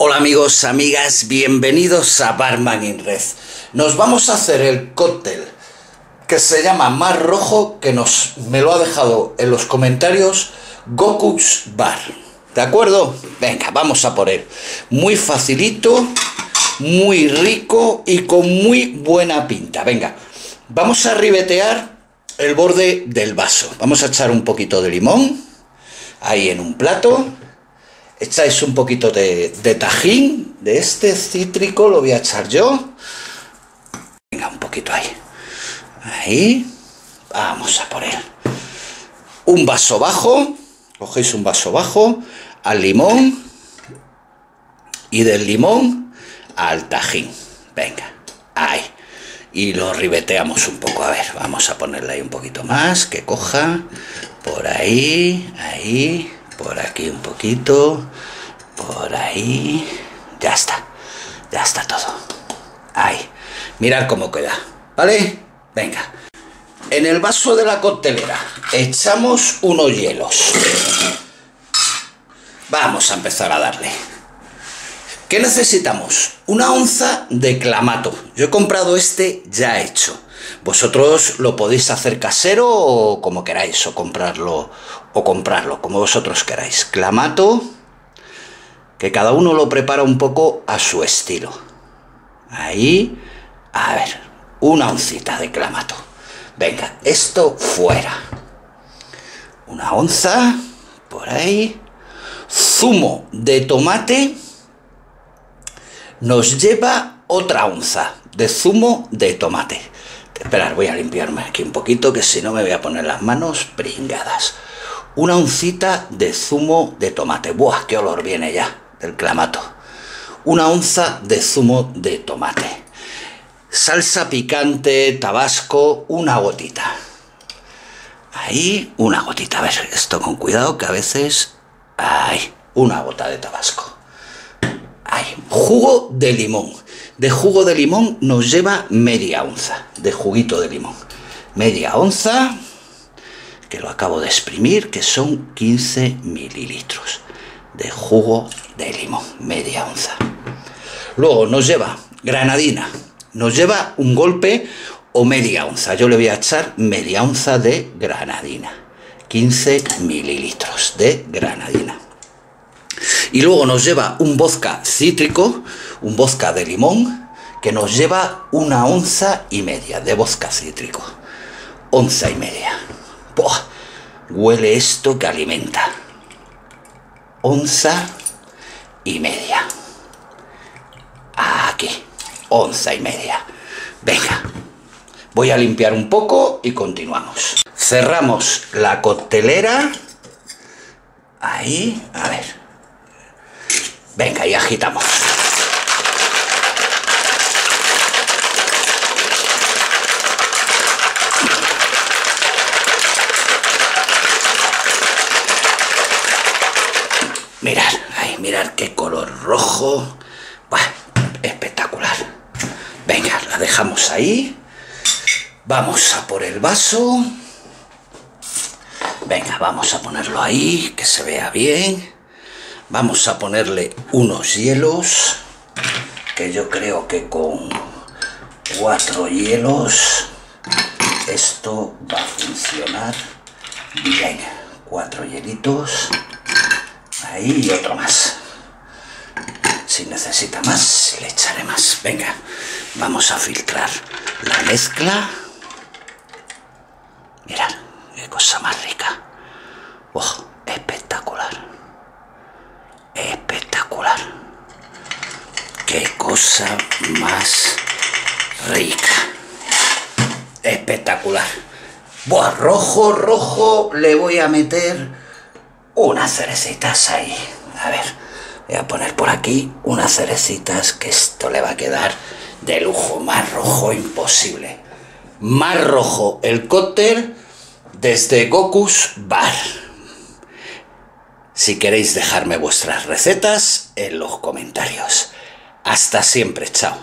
Hola amigos, amigas, bienvenidos a Barman in Red. Nos vamos a hacer el cóctel que se llama Mar Rojo, que nos me lo ha dejado en los comentarios Goku's Bar. ¿De acuerdo? Venga, vamos a por él. Muy facilito, muy rico y con muy buena pinta. Venga, vamos a ribetear el borde del vaso. Vamos a echar un poquito de limón ahí en un plato echáis un poquito de, tajín, de este cítrico, lo voy a echar yo. Venga, un poquito ahí. Ahí. Vamos a por él. Un vaso bajo. Cogéis un vaso bajo al limón. Y del limón al tajín. Venga. Ahí. Y lo ribeteamos un poco. A ver, vamos a ponerle ahí un poquito más. Que coja. Por ahí. Ahí por aquí un poquito, por ahí, ya está, ya está todo. Ahí, mirad cómo queda, ¿vale? Venga. En el vaso de la coctelera echamos unos hielos. Vamos a empezar a darle. ¿Qué necesitamos? Una onza de clamato. Yo he comprado este ya hecho. Vosotros lo podéis hacer casero o como queráis, o comprarlo, o comprarlo, como vosotros queráis. Clamato, que cada uno lo prepara un poco a su estilo. Ahí, a ver, una oncita de clamato. Venga, esto fuera. Una onza, por ahí. Zumo de tomate nos lleva otra onza de zumo de tomate. Esperar, voy a limpiarme aquí un poquito, que si no me voy a poner las manos pringadas. Una oncita de zumo de tomate. ¡Buah, qué olor viene ya del clamato! Una onza de zumo de tomate. Salsa picante, tabasco, una gotita. Ahí, una gotita. A ver, esto con cuidado, que a veces... ¡Ay! Una gota de tabasco. ¡Ay! Jugo de limón de jugo de limón nos lleva media onza de juguito de limón. Media onza, que lo acabo de exprimir, que son 15 mililitros de jugo de limón, media onza. Luego nos lleva granadina, nos lleva un golpe o media onza. Yo le voy a echar media onza de granadina, 15 mililitros de granadina. Y luego nos lleva un vodka cítrico, un vodka de limón, que nos lleva una onza y media de vodka cítrico. Onza y media. Huele esto que alimenta. Onza y media. Aquí. Onza y media. Venga. Voy a limpiar un poco y continuamos. Cerramos la coctelera. Ahí. A ver. Venga, y agitamos. Mirad, ay, mirad qué color rojo. espectacular. Venga, la dejamos ahí. Vamos a por el vaso. Venga, vamos a ponerlo ahí, que se vea bien. Vamos a ponerle unos hielos, que yo creo que con cuatro hielos esto va a funcionar bien. Cuatro hielitos, ahí y otro más. Si necesita más, le echaré más. Venga, vamos a filtrar la mezcla. Mirad, qué cosa más rica. Oh, espectacular espectacular. Qué cosa más rica. Espectacular. Buah, rojo, rojo, le voy a meter unas cerecitas ahí. A ver, voy a poner por aquí unas cerecitas que esto le va a quedar de lujo. Más rojo imposible. Más rojo el cóctel desde Goku's Bar si queréis dejarme vuestras recetas en los comentarios. Hasta siempre, chao.